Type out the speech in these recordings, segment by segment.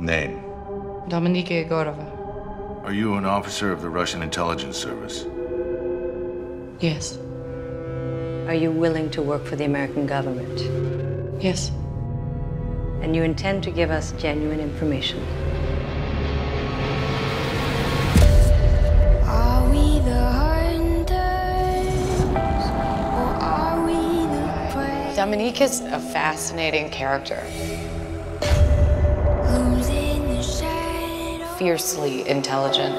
Name? Dominika Egorova. Are you an officer of the Russian intelligence service? Yes. Are you willing to work for the American government? Yes. And you intend to give us genuine information? Dominika we the hunters or are we the prey? Dominika's a fascinating character. Fiercely intelligent.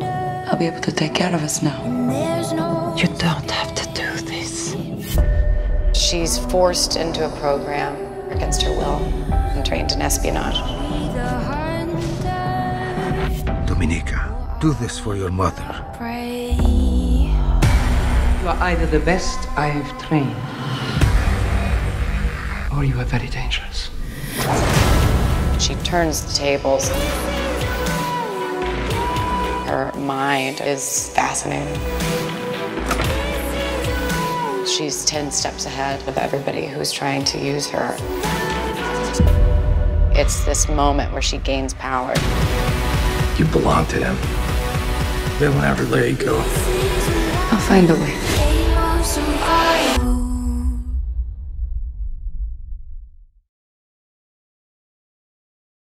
No. I'll be able to take care of us now. No You don't have to do this. She's forced into a program against her will and trained in espionage. we the hunters. Dominika, do this for your mother. Prey. You are either the best I have trained, or you are very dangerous. She turns the tables. Her mind is fascinating. She's 10 steps ahead of everybody who's trying to use her. It's this moment where she gains power. You belong to him. They'll never let you go. I'll find a way. They